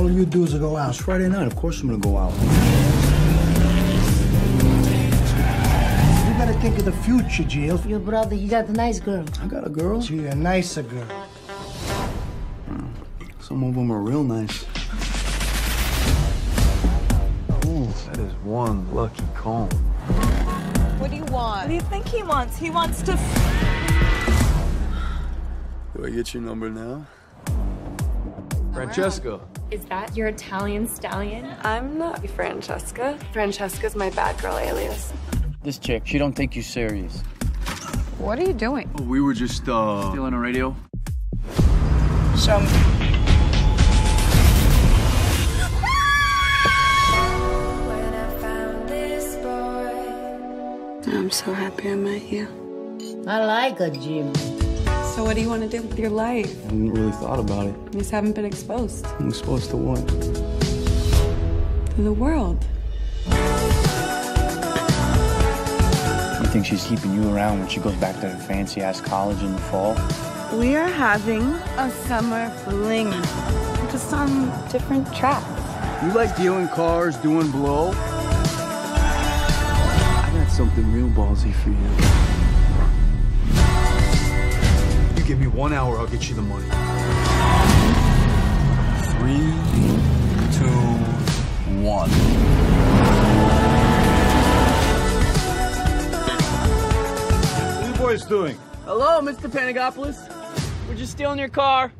all you do is go out. It's Friday night. Of course I'm gonna go out. You gotta think of the future, Jill. Your brother, he got a nice girl. I got a girl. She a nicer girl. Hmm. Some of them are real nice. Ooh, that is one lucky comb. What do you want? What do you think he wants? He wants to. Do I get your number now? Francesca. Is that your Italian stallion? I'm not Francesca. Francesca's my bad girl alias. This chick, she don't take you serious. What are you doing? We were just uh Stealing a radio? Show me. I'm so happy I met you. I like a Jim. So what do you want to do with your life? I hadn't really thought about it. You just haven't been exposed I'm supposed to what? to the world. You think she's keeping you around when she goes back to her fancy ass college in the fall? We are having a summer fling. Just on different tracks. You like dealing cars, doing blow? I got something real ballsy for you. You give me one hour, I'll get you the money. Three, two, one. What are you boys doing? Hello, Mr. Panagopoulos. We're just stealing your car.